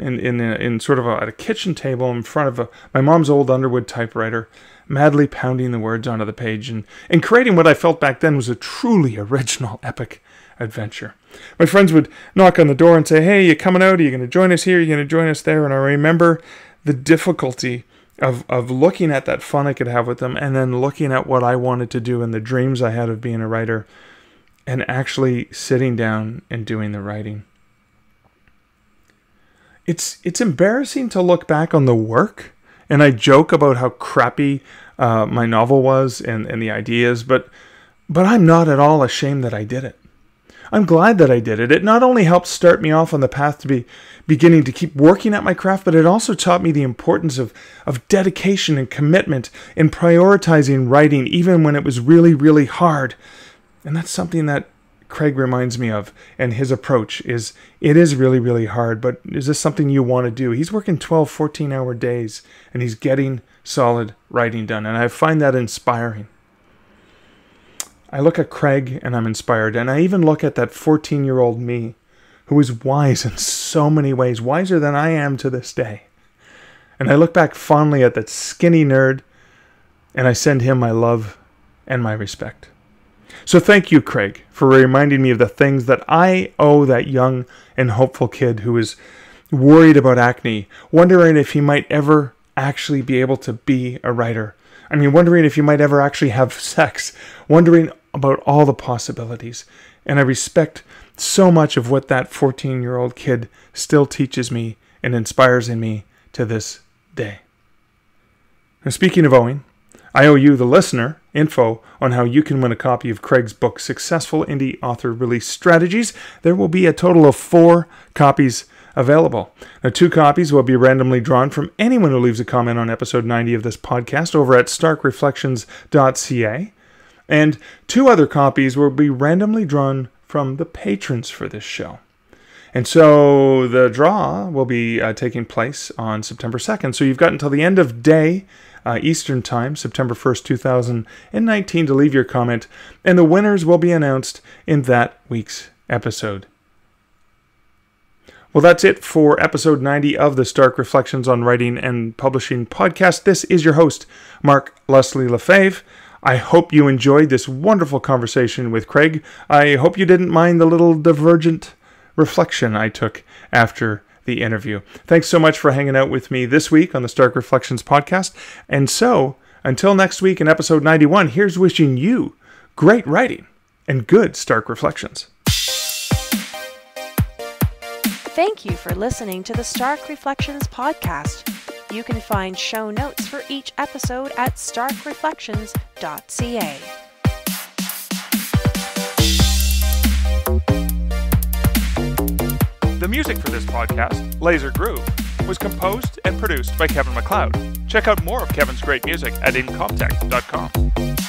in in a, in sort of a, at a kitchen table in front of a, my mom's old Underwood typewriter, madly pounding the words onto the page and and creating what I felt back then was a truly original epic adventure. My friends would knock on the door and say, "Hey, you coming out? Are you going to join us here? Are you going to join us there?" And I remember the difficulty of of looking at that fun I could have with them, and then looking at what I wanted to do and the dreams I had of being a writer, and actually sitting down and doing the writing it's it's embarrassing to look back on the work, and I joke about how crappy uh, my novel was and, and the ideas, but but I'm not at all ashamed that I did it. I'm glad that I did it. It not only helped start me off on the path to be beginning to keep working at my craft, but it also taught me the importance of, of dedication and commitment in prioritizing writing, even when it was really, really hard. And that's something that Craig reminds me of and his approach is it is really really hard but is this something you want to do? He's working 12 14 hour days and he's getting solid writing done and I find that inspiring. I look at Craig and I'm inspired and I even look at that 14 year old me who is wise in so many ways wiser than I am to this day. And I look back fondly at that skinny nerd and I send him my love and my respect so thank you, Craig, for reminding me of the things that I owe that young and hopeful kid who is worried about acne, wondering if he might ever actually be able to be a writer. I mean, wondering if he might ever actually have sex, wondering about all the possibilities. And I respect so much of what that 14 year old kid still teaches me and inspires in me to this day. Now, speaking of owing, I owe you, the listener, info on how you can win a copy of Craig's book, Successful Indie Author Release Strategies. There will be a total of four copies available. Now, two copies will be randomly drawn from anyone who leaves a comment on episode 90 of this podcast over at starkreflections.ca. And two other copies will be randomly drawn from the patrons for this show. And so the draw will be uh, taking place on September 2nd. So you've got until the end of day uh, Eastern Time, September 1st, 2019, to leave your comment, and the winners will be announced in that week's episode. Well, that's it for episode 90 of the Stark Reflections on Writing and Publishing podcast. This is your host, Mark Leslie Lefebvre. I hope you enjoyed this wonderful conversation with Craig. I hope you didn't mind the little divergent reflection I took after the interview. Thanks so much for hanging out with me this week on the Stark Reflections podcast. And so, until next week in episode 91, here's wishing you great writing and good Stark Reflections.
Thank you for listening to the Stark Reflections podcast. You can find show notes for each episode at starkreflections.ca.
The music for this podcast, Laser Groove, was composed and produced by Kevin MacLeod. Check out more of Kevin's great music at incompetech.com.